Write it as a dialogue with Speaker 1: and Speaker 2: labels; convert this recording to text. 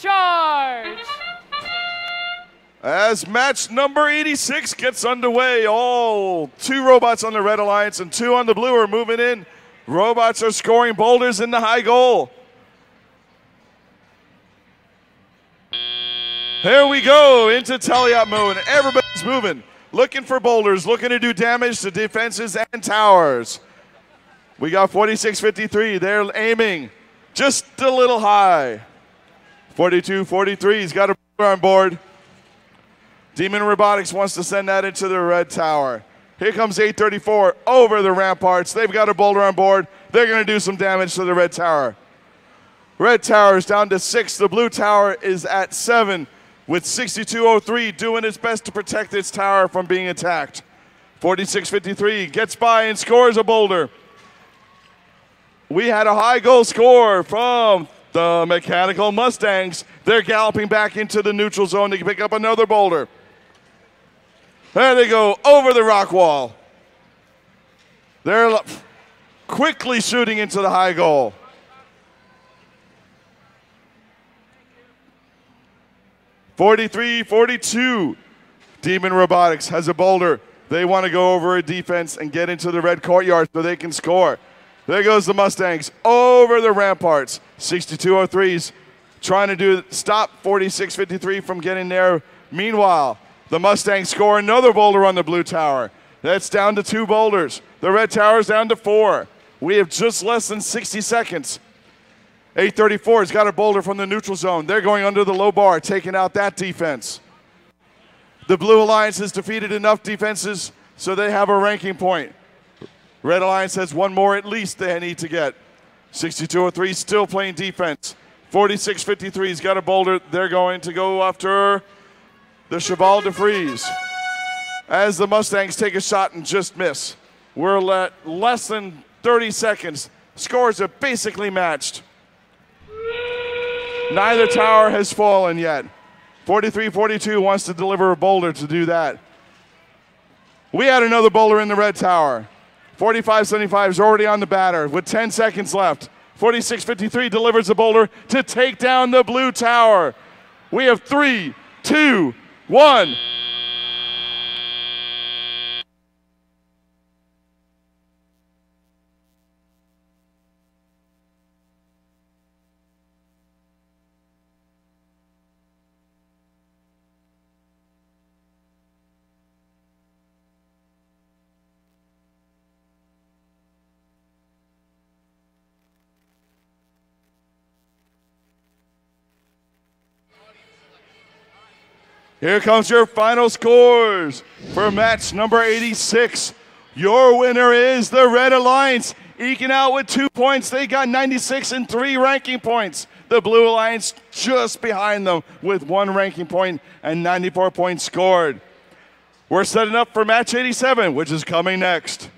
Speaker 1: charge.
Speaker 2: As match number 86 gets underway, all two robots on the Red Alliance and two on the Blue are moving in. Robots are scoring boulders in the high goal. Here we go into teleop mode. Everybody's moving, looking for boulders, looking to do damage to defenses and towers. We got 46-53. They're aiming just a little high. 42-43. He's got a boulder on board. Demon Robotics wants to send that into the red tower. Here comes 834 over the ramparts. They've got a boulder on board. They're going to do some damage to the red tower. Red tower is down to six. The blue tower is at seven with 6203 doing its best to protect its tower from being attacked. 4653 gets by and scores a boulder. We had a high goal score from the Mechanical Mustangs. They're galloping back into the neutral zone to pick up another boulder. There they go over the rock wall. They're quickly shooting into the high goal. Forty-three, forty-two. Demon Robotics has a boulder. They want to go over a defense and get into the red courtyard so they can score. There goes the Mustangs over the ramparts. 6203s trying to do stop 4653 from getting there. Meanwhile, the Mustangs score another boulder on the blue tower. That's down to two boulders. The red tower's down to four. We have just less than 60 seconds. 834 has got a boulder from the neutral zone. They're going under the low bar, taking out that defense. The Blue Alliance has defeated enough defenses so they have a ranking point. Red Alliance has one more at least they need to get. 6203 still playing defense. 4653's got a boulder. They're going to go after the Cheval de Frise. As the Mustangs take a shot and just miss. We're at less than 30 seconds. Scores are basically matched. Neither tower has fallen yet. 43 42 wants to deliver a boulder to do that. We had another boulder in the red tower. 45 75 is already on the batter with 10 seconds left. 46 53 delivers the boulder to take down the blue tower. We have three, two, one. Here comes your final scores for match number 86. Your winner is the Red Alliance, eking out with two points. They got 96 and three ranking points. The Blue Alliance just behind them with one ranking point and 94 points scored. We're setting up for match 87, which is coming next.